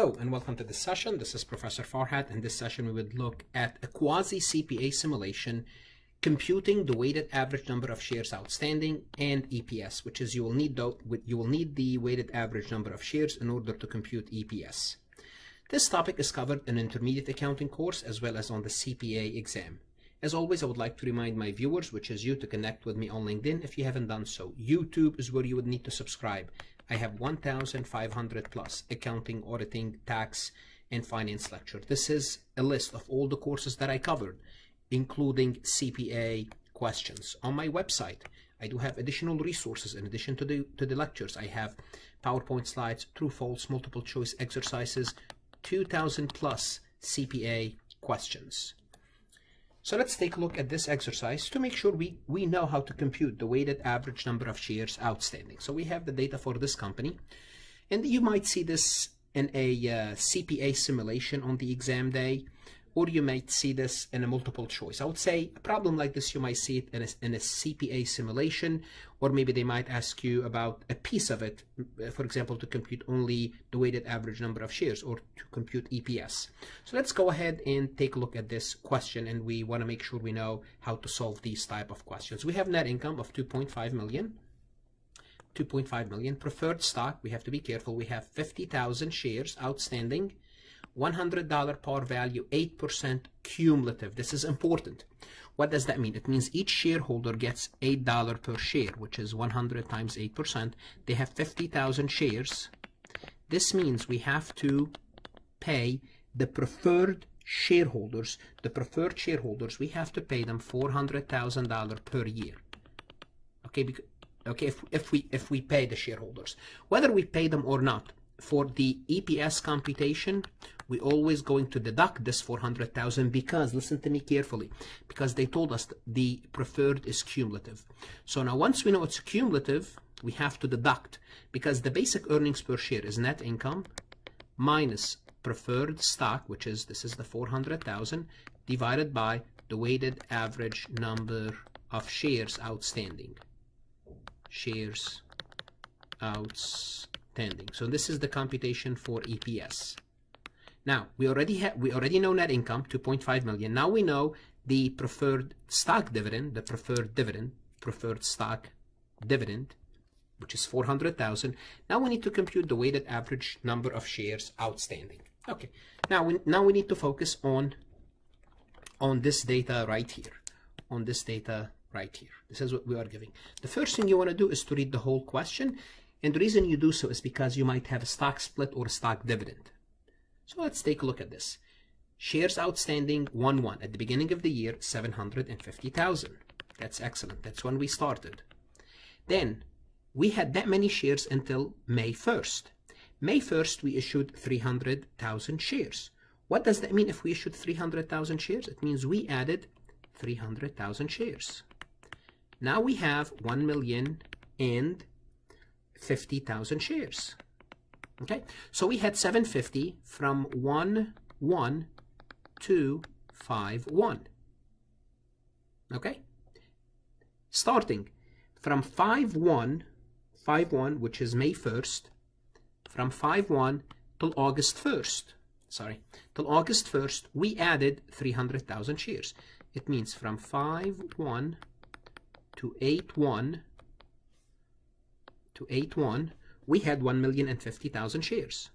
Hello and welcome to this session. This is Professor Farhat. In this session, we would look at a quasi-CPA simulation computing the weighted average number of shares outstanding and EPS, which is you will need the, you will need the weighted average number of shares in order to compute EPS. This topic is covered in intermediate accounting course as well as on the CPA exam. As always, I would like to remind my viewers, which is you, to connect with me on LinkedIn if you haven't done so. YouTube is where you would need to subscribe. I have 1,500 plus accounting, auditing, tax, and finance lecture. This is a list of all the courses that I covered, including CPA questions. On my website, I do have additional resources in addition to the, to the lectures. I have PowerPoint slides, true, false, multiple choice exercises, 2,000 plus CPA questions. So let's take a look at this exercise to make sure we, we know how to compute the weighted average number of shares outstanding. So we have the data for this company, and you might see this in a uh, CPA simulation on the exam day or you might see this in a multiple choice. I would say a problem like this, you might see it in a, in a CPA simulation, or maybe they might ask you about a piece of it, uh, for example, to compute only the weighted average number of shares or to compute EPS. So let's go ahead and take a look at this question, and we want to make sure we know how to solve these type of questions. We have net income of 2.5 million. 2.5 million preferred stock we have to be careful we have 50,000 shares outstanding $100 par value, 8% cumulative. This is important. What does that mean? It means each shareholder gets $8 per share, which is 100 times 8%. They have 50,000 shares. This means we have to pay the preferred shareholders, the preferred shareholders, we have to pay them $400,000 per year. Okay, okay, if, if we if we pay the shareholders, whether we pay them or not, for the EPS computation, we always going to deduct this 400,000 because, listen to me carefully, because they told us the preferred is cumulative. So now once we know it's cumulative, we have to deduct because the basic earnings per share is net income minus preferred stock, which is, this is the 400,000, divided by the weighted average number of shares outstanding. Shares outstanding so this is the computation for EPS. Now, we already have we already know net income, 2.5 million. Now we know the preferred stock dividend, the preferred dividend, preferred stock dividend, which is 400,000. Now we need to compute the weighted average number of shares outstanding. Okay. Now we now we need to focus on on this data right here. On this data right here. This is what we are giving. The first thing you want to do is to read the whole question and the reason you do so is because you might have a stock split or a stock dividend. So let's take a look at this. Shares outstanding 1-1 at the beginning of the year, 750,000. That's excellent. That's when we started. Then we had that many shares until May 1st. May 1st, we issued 300,000 shares. What does that mean if we issued 300,000 shares? It means we added 300,000 shares. Now we have 1 million and 50,000 shares. Okay, so we had 750 from 1, 1 to 5, 1. Okay, starting from 5, 1, 5, 1, which is May 1st, from 5, 1 till August 1st, sorry, till August 1st, we added 300,000 shares. It means from 5, 1 to 8, 1, to 8-1, we had 1,050,000 shares.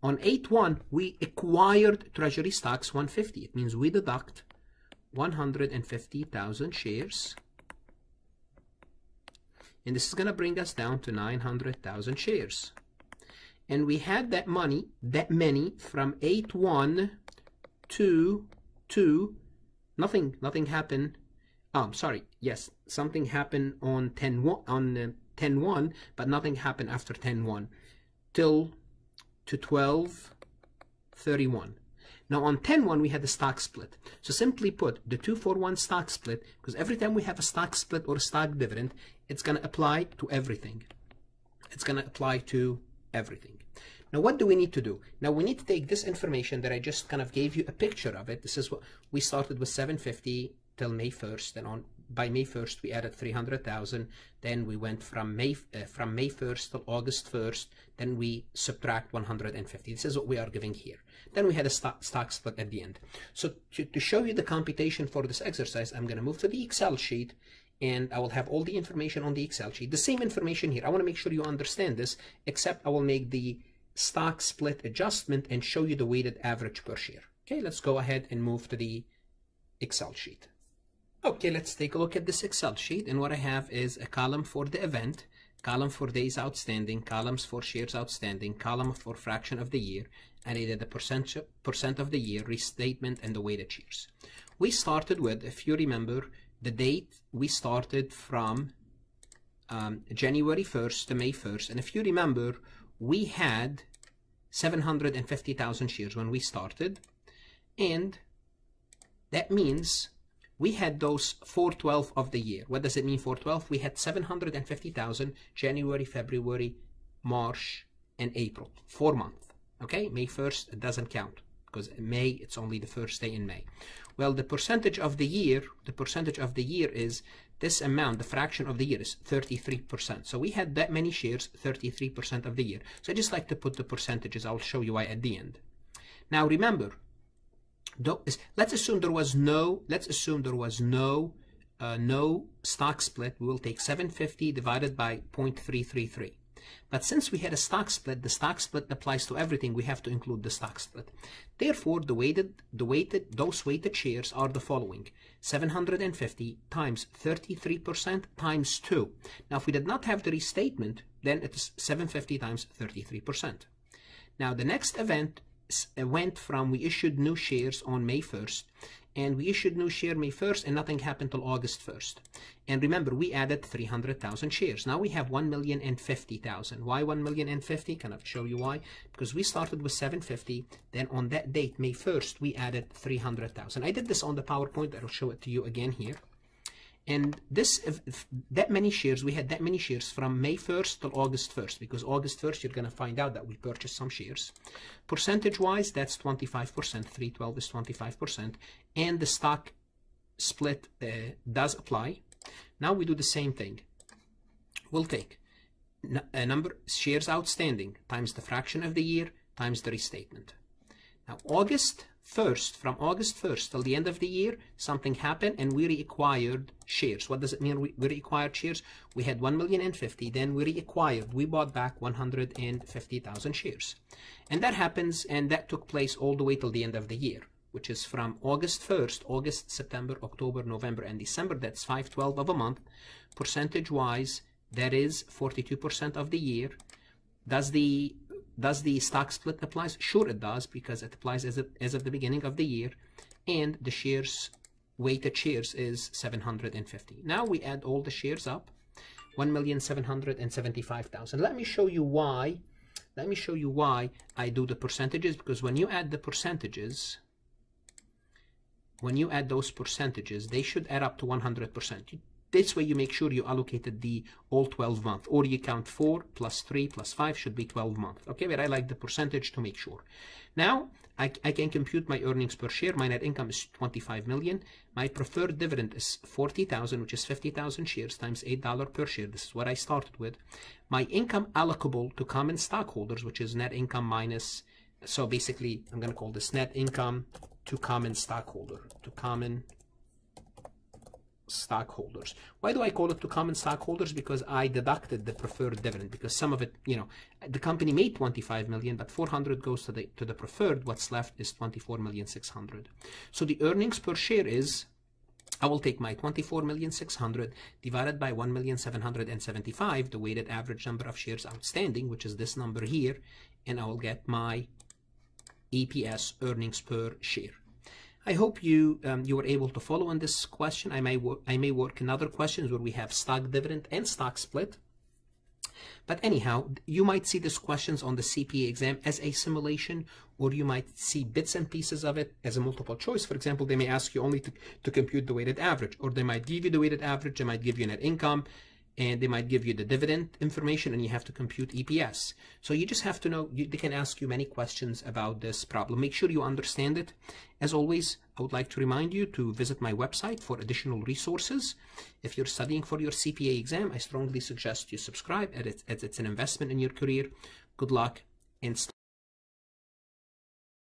On 8-1, we acquired treasury stocks 150. It means we deduct 150,000 shares. And this is going to bring us down to 900,000 shares. And we had that money, that many, from 8-1 to, 2. nothing, nothing happened. Oh, I'm sorry. Yes, something happened on 10, on uh, 10-1, but nothing happened after 10-1 till to 12-31. Now on 10-1, we had the stock split. So simply put, the 2-for-1 stock split, because every time we have a stock split or a stock dividend, it's going to apply to everything. It's going to apply to everything. Now, what do we need to do? Now, we need to take this information that I just kind of gave you a picture of it. This is what we started with 750 till May 1st, and on by May 1st, we added 300,000. Then we went from May uh, from May 1st till August 1st. Then we subtract 150. This is what we are giving here. Then we had a stock, stock split at the end. So to, to show you the computation for this exercise, I'm going to move to the Excel sheet and I will have all the information on the Excel sheet. The same information here. I want to make sure you understand this, except I will make the stock split adjustment and show you the weighted average per share. Okay, let's go ahead and move to the Excel sheet. Okay, let's take a look at this Excel sheet. And what I have is a column for the event, column for days outstanding, columns for shares outstanding, column for fraction of the year, and either the percent, percent of the year, restatement, and the weighted shares. We started with, if you remember, the date we started from um, January 1st to May 1st. And if you remember, we had 750,000 shares when we started. And that means we had those 412 of the year. What does it mean 412? We had 750,000 January, February, March, and April. Four months. Okay, May 1st, it doesn't count because May, it's only the first day in May. Well, the percentage of the year, the percentage of the year is this amount, the fraction of the year is 33%. So we had that many shares, 33% of the year. So I just like to put the percentages. I'll show you why at the end. Now remember, let's assume there was no, let's assume there was no, uh, no stock split. We will take 750 divided by 0.333. But since we had a stock split, the stock split applies to everything. We have to include the stock split. Therefore, the weighted, the weighted, those weighted shares are the following: 750 times 33% times 2. Now, if we did not have the restatement, then it is 750 times 33%. Now, the next event Uh, went from we issued new shares on May 1st and we issued new share May 1st and nothing happened till August 1st. And remember, we added 300,000 shares. Now we have 1,050,000. Why 1,050,000? Can I show you why? Because we started with 750, then on that date, May 1st, we added 300,000. I did this on the PowerPoint. I'll show it to you again here. And this, if, if that many shares, we had that many shares from May 1st till August 1st, because August 1st, you're going to find out that we purchased some shares. Percentage-wise, that's 25%. 312 is 25%. And the stock split uh, does apply. Now we do the same thing. We'll take a number shares outstanding times the fraction of the year times the restatement. Now August 1st, from August 1st till the end of the year, something happened and we reacquired shares. What does it mean we, reacquired shares? We had 1 million and 50, then we reacquired, we bought back 150,000 shares. And that happens and that took place all the way till the end of the year, which is from August 1st, August, September, October, November, and December. That's 512 of a month. Percentage-wise, that is 42% of the year. Does the does the stock split applies? Sure it does because it applies as, of, as of the beginning of the year and the shares weighted shares is 750. Now we add all the shares up 1,775,000. Let me show you why let me show you why I do the percentages because when you add the percentages when you add those percentages they should add up to 100%. This way you make sure you allocated the all 12 month or you count 4 plus 3 plus 5 should be 12 month. Okay, but I like the percentage to make sure. Now I, I can compute my earnings per share. My net income is 25 million. My preferred dividend is 40,000 which is 50,000 shares times $8 per share. This is what I started with. My income allocable to common stockholders which is net income minus so basically I'm going to call this net income to common stockholder to common stockholders. Why do I call it to common stockholders? Because I deducted the preferred dividend because some of it, you know, the company made 25 million, but 400 goes to the to the preferred. What's left is 24 million 600. So the earnings per share is I will take my 24,600 divided by 1,775, the weighted average number of shares outstanding, which is this number here, and I will get my EPS earnings per share. I hope you um, you were able to follow on this question. I may I may work in other questions where we have stock dividend and stock split. But anyhow, you might see these questions on the CPA exam as a simulation, or you might see bits and pieces of it as a multiple choice. For example, they may ask you only to, to compute the weighted average, or they might give you the weighted average, they might give you net income, and they might give you the dividend information and you have to compute EPS. So you just have to know, you, they can ask you many questions about this problem. Make sure you understand it. As always, I would like to remind you to visit my website for additional resources. If you're studying for your CPA exam, I strongly suggest you subscribe as it's, as it's an investment in your career. Good luck and